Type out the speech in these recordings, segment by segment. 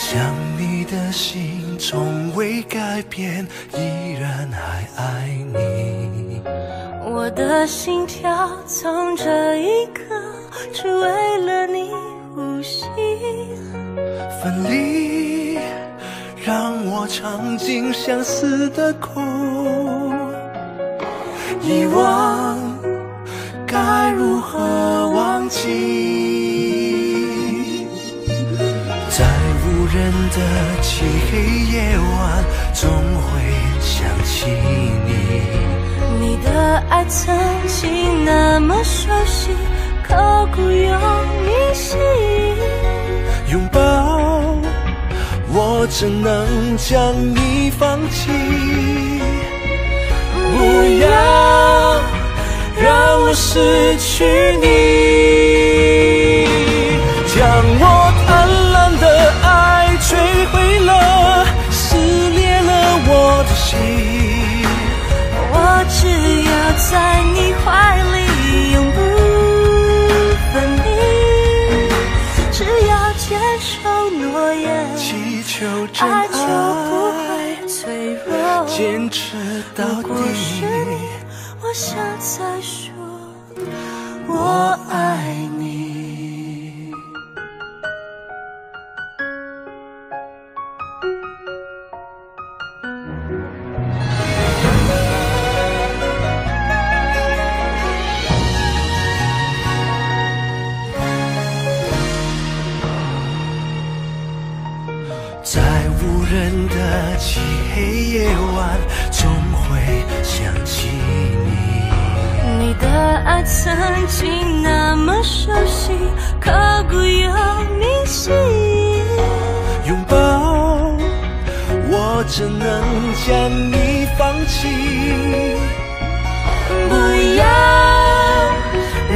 想你的心从未改变，依然还爱你。我的心跳从这一刻只为了你呼吸。分离让我尝尽相思的苦，遗忘该如何的漆黑夜晚，总会想起你。你的爱曾经那么熟悉，刻骨又铭心。拥抱，我只能将你放弃？不要让我失去你，我只要在你怀里永不分离，只要坚守诺言，祈求真爱就不，会脆弱。坚持到如果是底。你，我想再说，人的漆黑夜晚，总会想起你。你的爱曾经那么熟悉，刻骨又铭心。拥抱，我怎能将你放弃？不要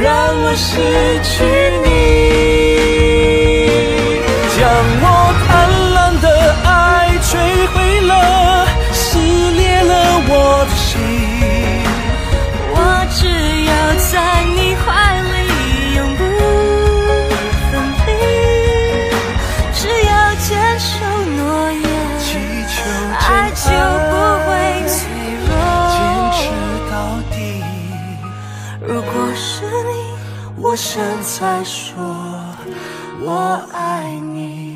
让我失去你，地。如果是你，我现在说，我爱你。